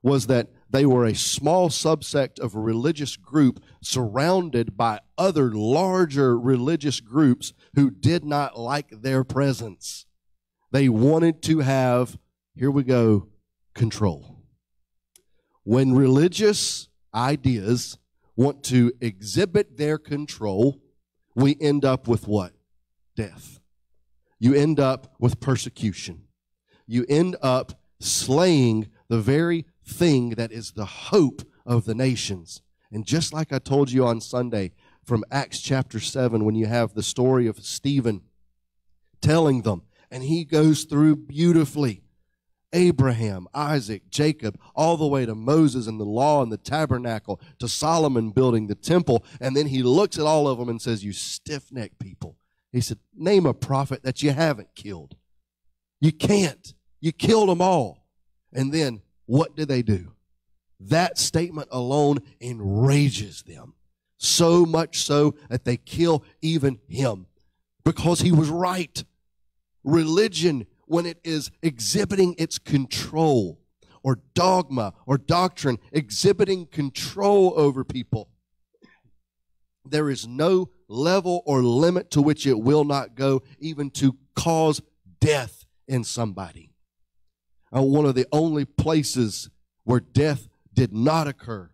was that they were a small subsect of a religious group surrounded by other larger religious groups who did not like their presence. They wanted to have, here we go, control. When religious ideas want to exhibit their control, we end up with what? Death. You end up with persecution. You end up slaying the very thing that is the hope of the nations. And just like I told you on Sunday from Acts chapter 7, when you have the story of Stephen telling them, and he goes through beautifully Abraham, Isaac, Jacob, all the way to Moses and the law and the tabernacle, to Solomon building the temple. And then he looks at all of them and says, You stiff necked people. He said, Name a prophet that you haven't killed. You can't. You killed them all. And then what do they do? That statement alone enrages them. So much so that they kill even him because he was right. Religion when it is exhibiting its control or dogma or doctrine, exhibiting control over people. There is no level or limit to which it will not go, even to cause death in somebody. Uh, one of the only places where death did not occur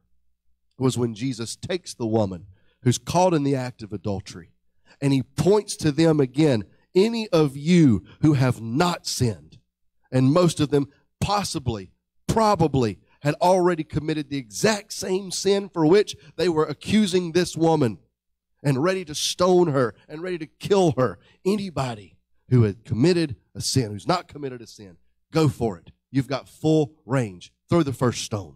was when Jesus takes the woman who's caught in the act of adultery and he points to them again any of you who have not sinned, and most of them possibly, probably, had already committed the exact same sin for which they were accusing this woman and ready to stone her and ready to kill her. Anybody who had committed a sin, who's not committed a sin, go for it. You've got full range. Throw the first stone.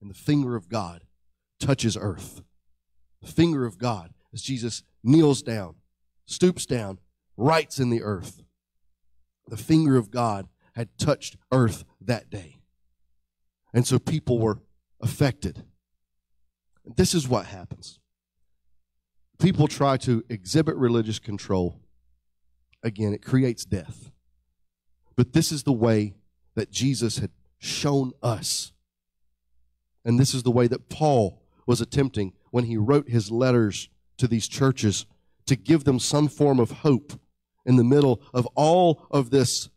and the finger of God touches earth. The finger of God, as Jesus kneels down, stoops down, writes in the earth. The finger of God had touched earth that day. And so people were affected. This is what happens people try to exhibit religious control. Again, it creates death. But this is the way that Jesus had shown us. And this is the way that Paul was attempting when he wrote his letters to these churches to give them some form of hope in the middle of all of this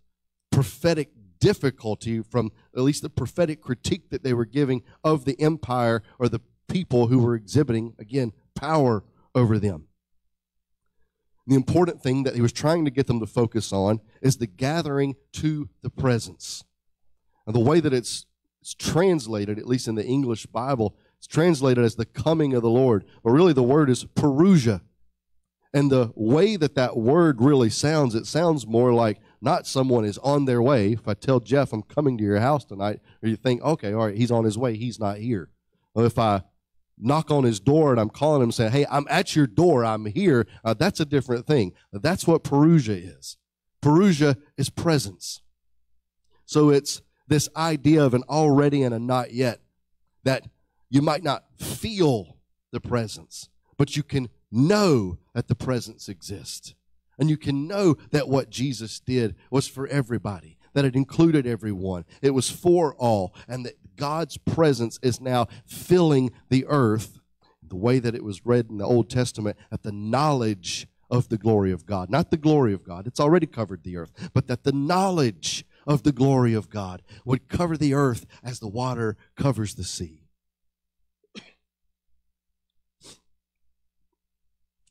prophetic difficulty from at least the prophetic critique that they were giving of the empire or the people who were exhibiting, again, power over them. The important thing that he was trying to get them to focus on is the gathering to the presence. And the way that it's, it's translated, at least in the English Bible, it's translated as the coming of the Lord. But really, the word is parousia. And the way that that word really sounds, it sounds more like not someone is on their way. If I tell Jeff I'm coming to your house tonight, or you think, okay, all right, he's on his way, he's not here. Or if I knock on his door and I'm calling him saying, hey, I'm at your door, I'm here, uh, that's a different thing. That's what Parousia is. Parousia is presence. So it's this idea of an already and a not yet that you might not feel the presence, but you can know that the presence exists. And you can know that what Jesus did was for everybody, that it included everyone, it was for all, and that God's presence is now filling the earth the way that it was read in the Old Testament at the knowledge of the glory of God. Not the glory of God, it's already covered the earth, but that the knowledge of the glory of God would cover the earth as the water covers the sea.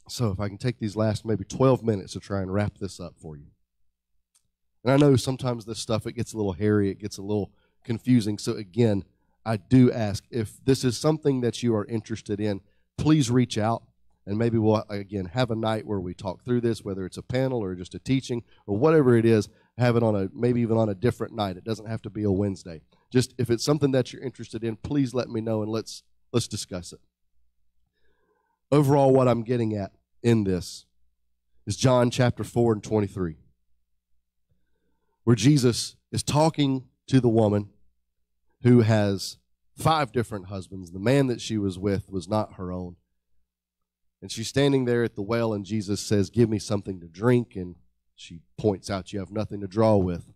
So, if I can take these last maybe 12 minutes to try and wrap this up for you. And I know sometimes this stuff it gets a little hairy, it gets a little confusing. So again, I do ask if this is something that you are interested in, please reach out and maybe we'll again have a night where we talk through this whether it's a panel or just a teaching or whatever it is have it on a maybe even on a different night it doesn't have to be a wednesday just if it's something that you're interested in please let me know and let's let's discuss it overall what i'm getting at in this is John chapter 4 and 23, where Jesus is talking to the woman who has five different husbands. The man that she was with was not her own. And she's standing there at the well, and Jesus says, Give me something to drink. And she points out, You have nothing to draw with.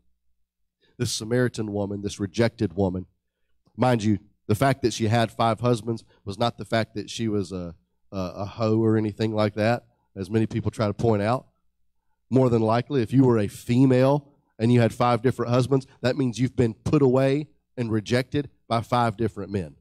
This Samaritan woman, this rejected woman, mind you, the fact that she had five husbands was not the fact that she was a uh, a hoe or anything like that, as many people try to point out. More than likely, if you were a female and you had five different husbands, that means you've been put away and rejected by five different men.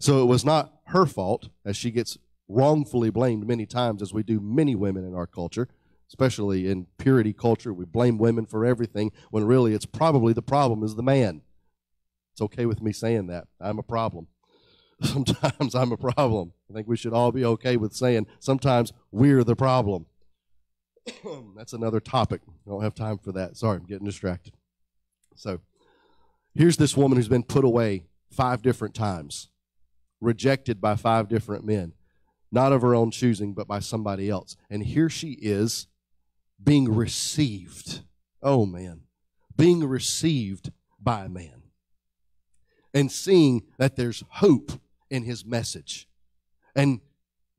So it was not her fault, as she gets wrongfully blamed many times, as we do many women in our culture, especially in purity culture. We blame women for everything when really it's probably the problem is the man. It's okay with me saying that. I'm a problem. sometimes I'm a problem. I think we should all be okay with saying sometimes we're the problem. That's another topic. I don't have time for that. Sorry, I'm getting distracted. So, here's this woman who's been put away five different times, rejected by five different men, not of her own choosing, but by somebody else. And here she is being received. Oh, man. Being received by a man. And seeing that there's hope in his message. And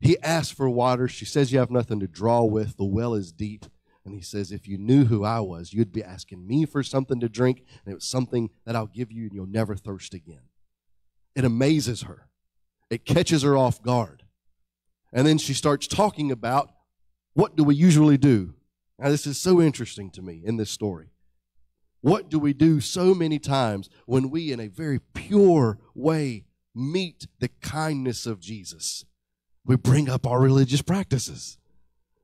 he asks for water. She says, You have nothing to draw with. The well is deep. And he says, If you knew who I was, you'd be asking me for something to drink, and it was something that I'll give you, and you'll never thirst again. It amazes her, it catches her off guard. And then she starts talking about what do we usually do? Now, this is so interesting to me in this story. What do we do so many times when we, in a very pure way, meet the kindness of Jesus, we bring up our religious practices.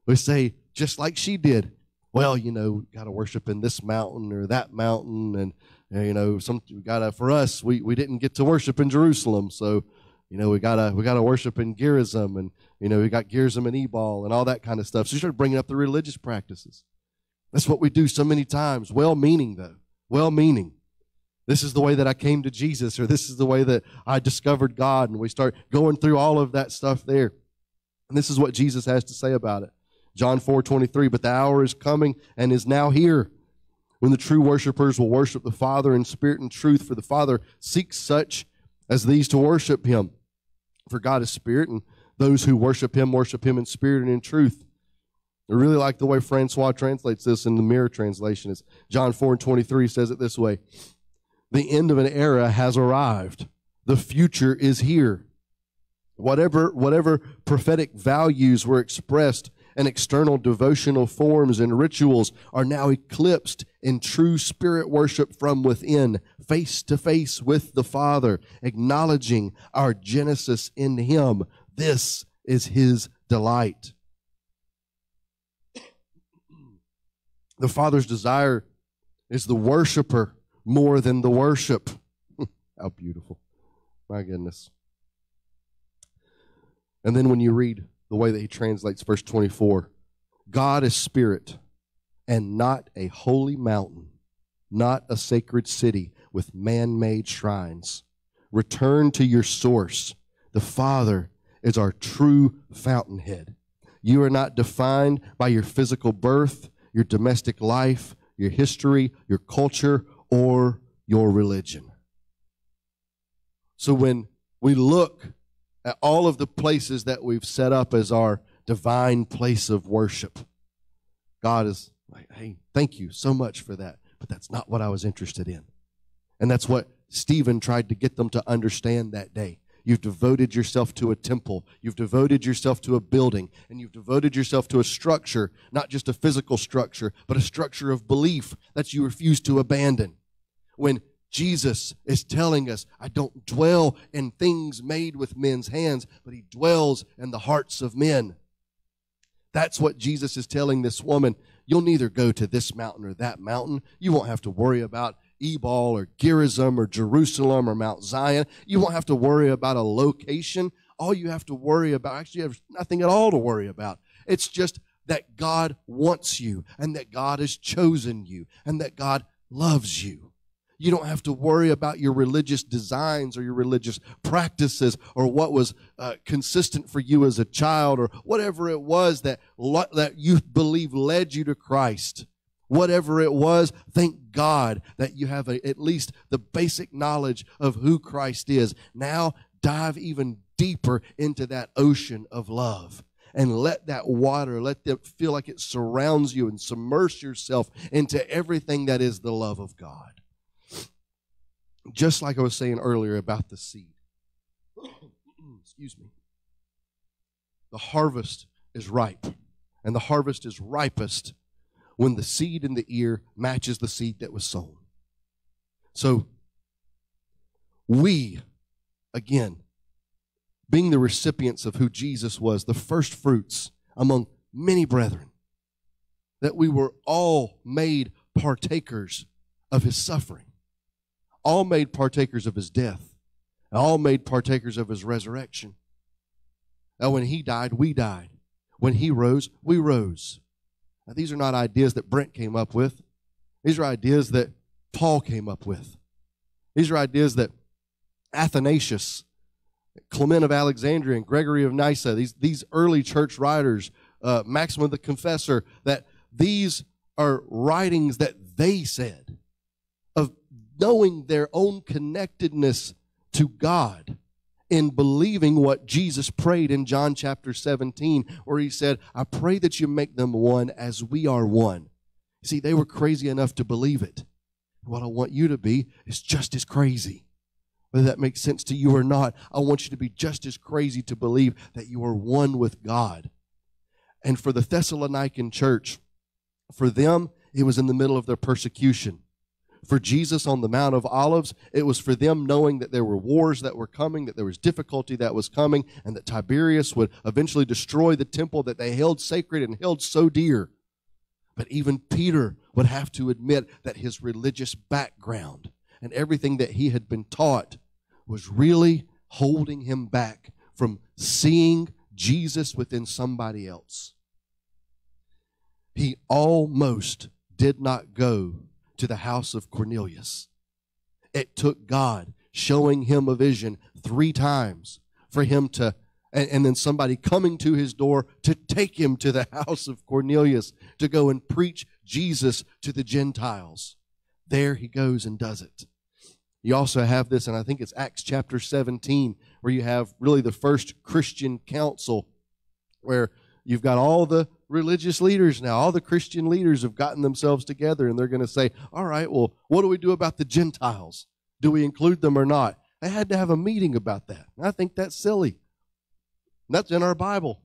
We say, just like she did, well, you know, got to worship in this mountain or that mountain. And, you know, some, got to, for us, we, we didn't get to worship in Jerusalem. So, you know, we gotta we gotta worship in Gerizim, and you know, we got Gerizim and Ebal and all that kind of stuff. So you start bringing up the religious practices. That's what we do so many times. Well meaning though, well meaning. This is the way that I came to Jesus, or this is the way that I discovered God. And we start going through all of that stuff there. And this is what Jesus has to say about it. John 4 23, but the hour is coming and is now here when the true worshipers will worship the Father in spirit and truth, for the Father seeks such as these to worship him. For God is spirit, and those who worship him worship him in spirit and in truth. I really like the way Francois translates this in the Mirror translation. It's John 4 and 23 says it this way The end of an era has arrived, the future is here. Whatever, whatever prophetic values were expressed and external devotional forms and rituals are now eclipsed in true spirit worship from within, face to face with the Father, acknowledging our genesis in Him. This is His delight. The Father's desire is the worshiper more than the worship. How beautiful. My goodness. And then when you read the way that he translates verse 24 God is spirit and not a holy mountain, not a sacred city with man made shrines. Return to your source. The Father is our true fountainhead. You are not defined by your physical birth, your domestic life, your history, your culture, or your religion. So when we look at all of the places that we've set up as our divine place of worship. God is like, hey, thank you so much for that. But that's not what I was interested in. And that's what Stephen tried to get them to understand that day. You've devoted yourself to a temple. You've devoted yourself to a building. And you've devoted yourself to a structure, not just a physical structure, but a structure of belief that you refuse to abandon. When Jesus is telling us, I don't dwell in things made with men's hands, but he dwells in the hearts of men. That's what Jesus is telling this woman. You'll neither go to this mountain or that mountain. You won't have to worry about Ebal or Gerizim or Jerusalem or Mount Zion. You won't have to worry about a location. All you have to worry about, actually, you have nothing at all to worry about. It's just that God wants you and that God has chosen you and that God loves you. You don't have to worry about your religious designs or your religious practices or what was uh, consistent for you as a child or whatever it was that, that you believe led you to Christ. Whatever it was, thank God that you have a, at least the basic knowledge of who Christ is. Now dive even deeper into that ocean of love and let that water, let it feel like it surrounds you and submerge yourself into everything that is the love of God just like I was saying earlier about the seed. Excuse me. The harvest is ripe, and the harvest is ripest when the seed in the ear matches the seed that was sown. So, we, again, being the recipients of who Jesus was, the first fruits among many brethren, that we were all made partakers of his suffering all made partakers of his death, all made partakers of his resurrection. Now, when he died, we died. When he rose, we rose. Now, these are not ideas that Brent came up with. These are ideas that Paul came up with. These are ideas that Athanasius, Clement of Alexandria, and Gregory of Nyssa, these, these early church writers, uh, Maximus the Confessor, that these are writings that they said knowing their own connectedness to God in believing what Jesus prayed in John chapter 17, where he said, I pray that you make them one as we are one. See, they were crazy enough to believe it. What I want you to be is just as crazy. Whether that makes sense to you or not, I want you to be just as crazy to believe that you are one with God. And for the Thessalonican church, for them, it was in the middle of their persecution for Jesus on the Mount of Olives. It was for them knowing that there were wars that were coming, that there was difficulty that was coming, and that Tiberius would eventually destroy the temple that they held sacred and held so dear. But even Peter would have to admit that his religious background and everything that he had been taught was really holding him back from seeing Jesus within somebody else. He almost did not go to the house of Cornelius. It took God showing him a vision three times for him to, and, and, then somebody coming to his door to take him to the house of Cornelius to go and preach Jesus to the Gentiles. There he goes and does it. You also have this, and I think it's Acts chapter 17, where you have really the first Christian council, where you've got all the religious leaders now, all the Christian leaders have gotten themselves together, and they're going to say, All right, well, what do we do about the Gentiles? Do we include them or not? They had to have a meeting about that. I think that's silly. That's in our Bible.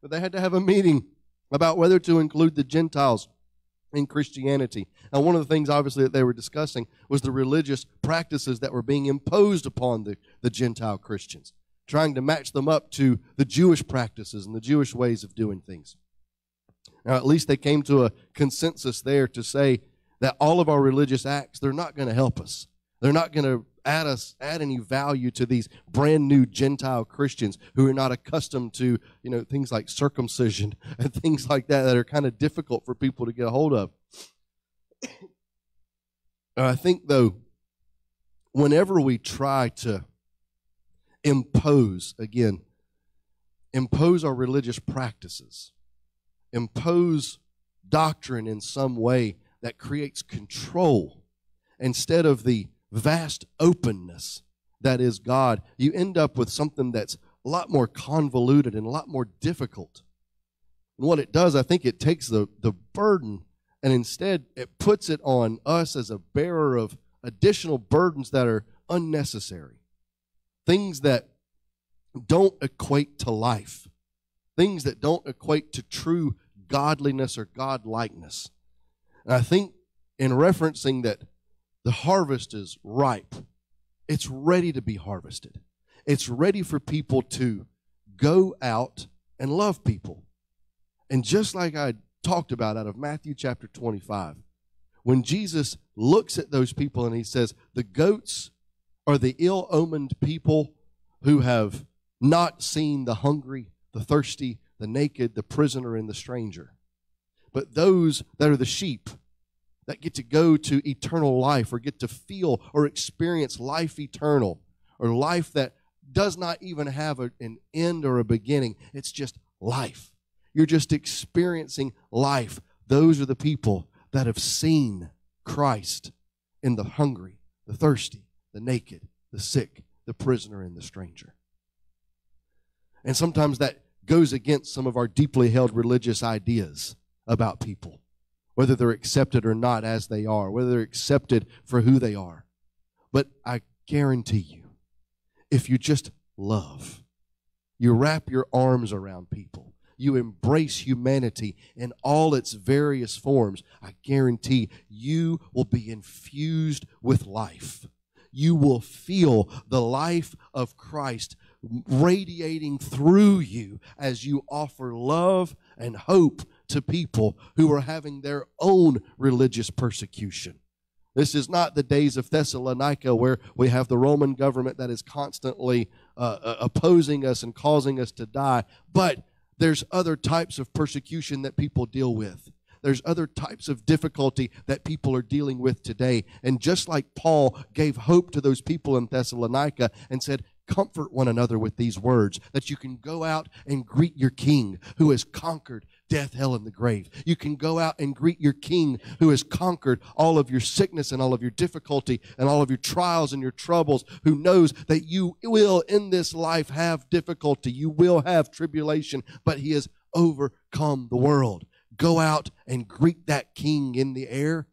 But they had to have a meeting about whether to include the Gentiles in Christianity. Now, one of the things, obviously, that they were discussing was the religious practices that were being imposed upon the, the Gentile Christians, trying to match them up to the Jewish practices and the Jewish ways of doing things. Now, at least they came to a consensus there to say that all of our religious acts, they're not going to help us. They're not going to add us add any value to these brand new Gentile Christians who are not accustomed to you know things like circumcision and things like that that are kind of difficult for people to get a hold of. I think though, whenever we try to impose again, impose our religious practices, impose doctrine in some way that creates control instead of the vast openness that is God, you end up with something that's a lot more convoluted and a lot more difficult. And what it does, I think it takes the, the burden and instead it puts it on us as a bearer of additional burdens that are unnecessary. Things that don't equate to life, things that don't equate to true godliness or godlikeness. And I think in referencing that the harvest is ripe. It's ready to be harvested. It's ready for people to go out and love people. And just like I talked about out of Matthew chapter 25, when Jesus looks at those people and he says, The goats are the ill omened people who have not seen the hungry, the thirsty, the naked, the prisoner, and the stranger. But those that are the sheep that get to go to eternal life or get to feel or experience life eternal or life that does not even have a, an end or a beginning. It's just life. You're just experiencing life. Those are the people that have seen Christ in the hungry, the thirsty, the naked, the sick, the prisoner, and the stranger. And sometimes that goes against some of our deeply held religious ideas about people whether they're accepted or not as they are, whether they're accepted for who they are. But I guarantee you, if you just love, you wrap your arms around people, you embrace humanity in all its various forms, I guarantee you will be infused with life. You will feel the life of Christ radiating through you as you offer love and hope to people who are having their own religious persecution. This is not the days of Thessalonica where we have the Roman government that is constantly uh, uh, opposing us and causing us to die, but there's other types of persecution that people deal with. There's other types of difficulty that people are dealing with today. And just like Paul gave hope to those people in Thessalonica and said, comfort one another with these words that you can go out and greet your king who has conquered death, hell, and the grave. You can go out and greet your king who has conquered all of your sickness and all of your difficulty and all of your trials and your troubles, who knows that you will in this life have difficulty. You will have tribulation, but he has overcome the world. Go out and greet that king in the air,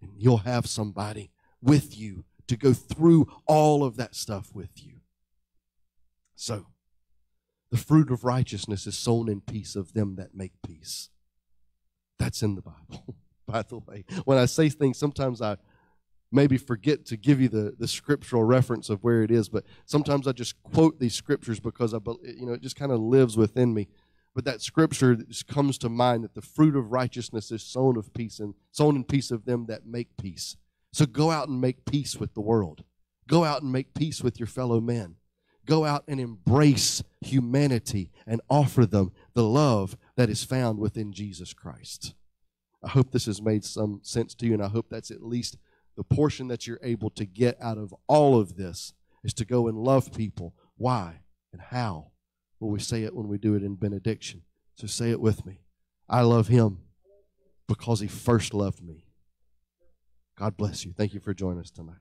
and you'll have somebody with you to go through all of that stuff with you. So, the fruit of righteousness is sown in peace of them that make peace. That's in the Bible, by the way. When I say things, sometimes I maybe forget to give you the, the scriptural reference of where it is, but sometimes I just quote these scriptures because I, you know, it just kind of lives within me. But that scripture comes to mind that the fruit of righteousness is sown of peace and sown in peace of them that make peace. So go out and make peace with the world. Go out and make peace with your fellow men go out and embrace humanity and offer them the love that is found within Jesus Christ. I hope this has made some sense to you, and I hope that's at least the portion that you're able to get out of all of this is to go and love people. Why and how? Well, we say it when we do it in benediction. So say it with me. I love him because he first loved me. God bless you. Thank you for joining us tonight.